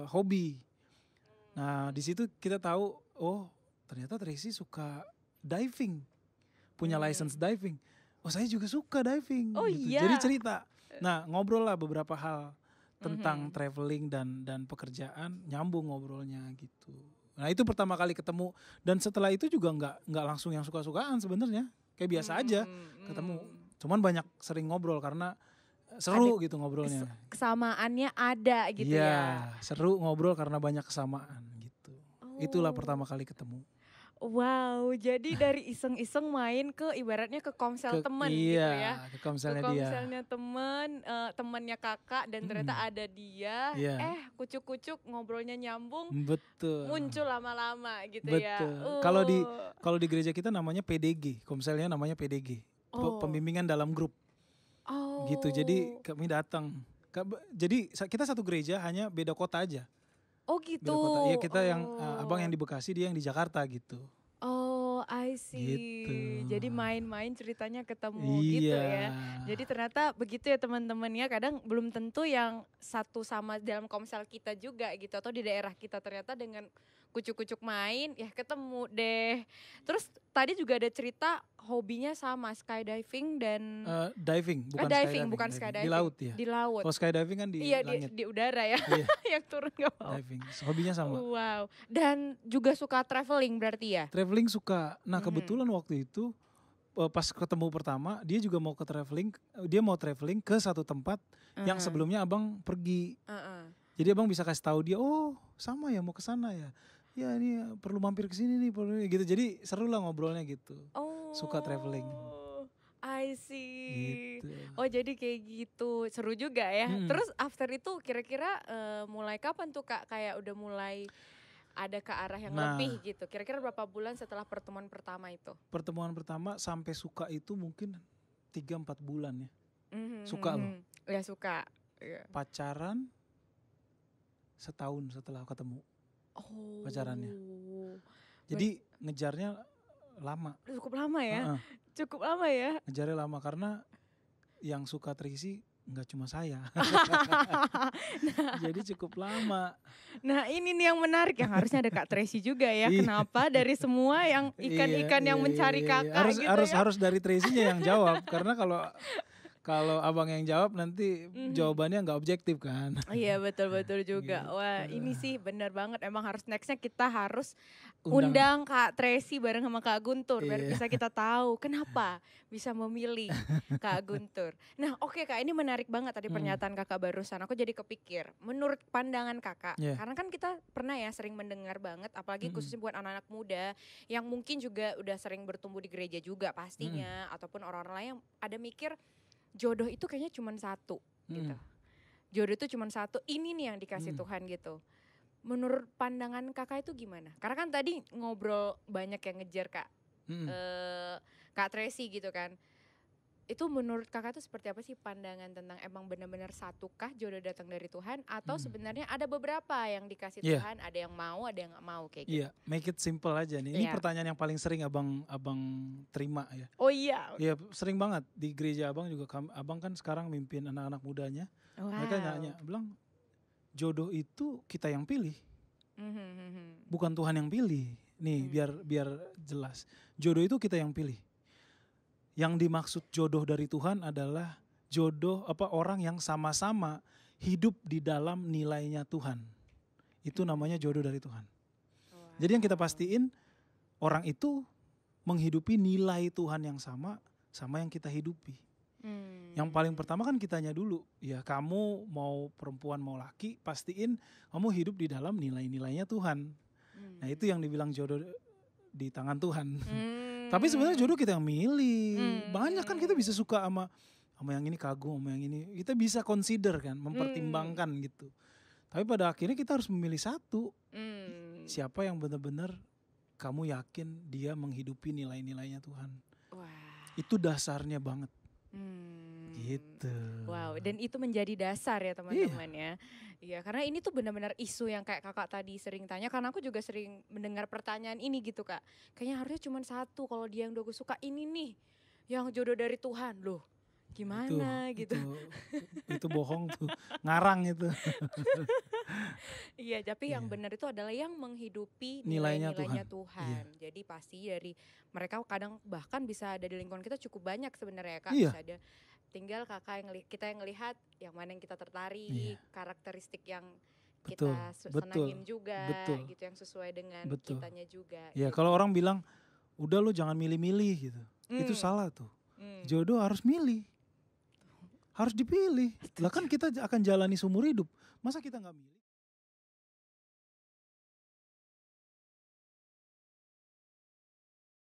eh, hobi. Nah di situ kita tahu, oh ternyata Tracy suka diving, punya Hmm. license diving. Oh saya juga suka diving. Oh, gitu. iya. Jadi cerita. Nah ngobrol lah beberapa hal tentang Mhm. traveling dan dan pekerjaan, nyambung ngobrolnya gitu. Nah itu pertama kali ketemu dan setelah itu juga nggak nggak langsung yang suka-sukaan sebenarnya, kayak biasa aja Hmm, ketemu. Cuman banyak sering ngobrol karena seru gitu ngobrolnya. Kesamaannya ada gitu Iya, ya. seru ngobrol karena banyak kesamaan gitu. Itulah Oh. pertama kali ketemu. Wow, jadi dari iseng-iseng main ke ibaratnya ke komsel Ke- temen iya, gitu ya. ke komselnya ke dia. komselnya temen, eh, temennya kakak dan ternyata Mm. ada dia. Iya. Eh, kucuk-kucuk ngobrolnya nyambung, Betul. muncul lama-lama gitu ya. Betul. Kalau di- Oh. Kalau di gereja kita namanya PDG, komselnya namanya PDG. Oh. Pembimbingan dalam grup. Gitu. Jadi kami datang. Jadi kita satu gereja hanya beda kota aja. Oh gitu. Iya kita yang uh, Oh. abang yang di Bekasi, dia yang di Jakarta gitu. Oh, I see. Gitu. Jadi main-main ceritanya ketemu gitu iya. ya. Jadi ternyata begitu ya teman-teman ya. Kadang belum tentu yang satu sama dalam komsel kita juga gitu atau di daerah kita ternyata dengan kucuk-kucuk main ya ketemu deh. Terus tadi juga ada cerita hobinya sama skydiving dan Eh, diving, bukan diving, skydiving. bukan diving. skydiving. Di laut ya. di laut. Kalau skydiving kan di iya di, langit. di udara ya. Iya. yang turun ke bawah. diving. Hobinya sama. Wow. Dan juga suka traveling berarti ya? Traveling suka. Nah kebetulan waktu itu eh, pas ketemu pertama dia juga mau ke traveling, dia mau traveling ke satu tempat yang Heeh. sebelumnya abang pergi. Heeh. Jadi abang bisa kasih tahu dia, oh sama ya mau ke sana ya. Ya ini perlu mampir ke sini nih, perlu gitu. Jadi seru lah ngobrolnya gitu. Oh. Suka traveling. I see. Gitu. Oh jadi kayak gitu seru juga ya. Mm-mm. Terus after itu kira-kira eh, mulai kapan tuh kak kayak udah mulai ada ke arah yang Nah. lebih gitu. Kira-kira berapa bulan setelah pertemuan pertama itu? Pertemuan pertama sampai suka itu mungkin 3-4 bulan ya. Mhm, Suka loh. mhm. Ya suka. Iya. Pacaran setahun setelah ketemu. Oh. Pacarannya. Jadi ngejarnya lama. Cukup lama ya. Heeh. Cukup lama ya. ngejarnya lama karena yang suka Tracy nggak cuma saya. Jadi cukup lama. Nah ini nih yang menarik yang harusnya ada Kak Tracy juga ya. Iya. Kenapa dari semua yang ikan-ikan Iya, yang iya, mencari iya, kakak harus gitu harus ya. harus dari Tracy-nya yang jawab karena kalau kalau abang yang jawab nanti Mhm. jawabannya nggak objektif kan. Iya betul betul juga. Gitu. Wah ini sih benar banget. Emang harus nextnya kita harus Undang. undang, Kak Tracy bareng sama Kak Guntur biar Iya. bisa kita tahu kenapa bisa memilih Kak Guntur. Nah oke Kak ini menarik banget tadi Hmm. pernyataan Kakak barusan. Aku jadi kepikir menurut pandangan Kakak. Iya. Karena kan kita pernah ya sering mendengar banget apalagi Mm-mm. khususnya buat anak-anak muda yang mungkin juga udah sering bertumbuh di gereja juga pastinya ataupun orang-orang lain yang ada mikir jodoh itu kayaknya cuma satu gitu. Mm. Jodoh itu cuma satu, ini nih yang dikasih Hmm. Tuhan gitu. Menurut pandangan kakak itu gimana? Karena kan tadi ngobrol banyak yang ngejar kak, Mm. eh, kak Tracy gitu kan. Itu menurut kakak itu seperti apa sih pandangan tentang emang benar-benar satukah jodoh datang dari Tuhan atau Hmm. sebenarnya ada beberapa yang dikasih Iya. Tuhan, ada yang mau, ada yang nggak mau kayak gitu. Iya, make it simple aja nih. Ini Iya. pertanyaan yang paling sering abang abang terima ya. Oh iya. Iya, sering banget di gereja abang juga. Abang kan sekarang mimpin anak-anak mudanya. Wow. Mereka nanya, bilang jodoh itu kita yang pilih. Mhm, mhm. bukan Tuhan yang pilih. Nih, Hmm. biar biar jelas. Jodoh itu kita yang pilih. Yang dimaksud jodoh dari Tuhan adalah jodoh apa orang yang sama-sama hidup di dalam nilainya Tuhan. Itu namanya jodoh dari Tuhan. Jadi yang kita pastiin orang itu menghidupi nilai Tuhan yang sama sama yang kita hidupi. Hmm. Yang paling pertama kan kitanya dulu. Ya kamu mau perempuan mau laki, pastiin kamu hidup di dalam nilai-nilainya Tuhan. Hmm. Nah itu yang dibilang jodoh di tangan Tuhan. Hmm. Tapi sebenarnya jodoh kita yang milih. Hmm. Banyak kan kita bisa suka sama sama yang ini kagum, sama yang ini. Kita bisa consider kan, mempertimbangkan Hmm. gitu. Tapi pada akhirnya kita harus memilih satu. Hmm. Siapa yang benar-benar kamu yakin dia menghidupi nilai-nilainya Tuhan. Wah. Itu dasarnya banget. Hmm. Gitu. Wow, dan itu menjadi dasar ya teman-teman ya. Iya, karena ini tuh benar-benar isu yang kayak kakak tadi sering tanya. Karena aku juga sering mendengar pertanyaan ini gitu kak. Kayaknya harusnya cuma satu kalau dia yang udah gue suka ini nih, yang jodoh dari Tuhan loh. Gimana gitu. Itu, itu bohong tuh. Ngarang itu. Iya, tapi yang Iya. benar itu adalah yang menghidupi Nilainya nilai-nilainya Tuhan. Iya. Tuhan. Jadi pasti dari mereka kadang bahkan bisa ada di lingkungan kita cukup banyak sebenarnya kak. Iya. Bisa ada tinggal kakak yang kita yang ngelihat yang mana yang kita tertarik, Iya. karakteristik yang Betul, kita se- betul, senangin juga, betul. gitu yang sesuai dengan Betul. kitanya juga. Ya gitu. kalau orang bilang udah lu jangan milih-milih gitu. Itu Hmm, salah tuh. hmm. Jodoh harus milih. Harus dipilih. Lah kan kita akan jalani seumur hidup. Masa kita nggak milih?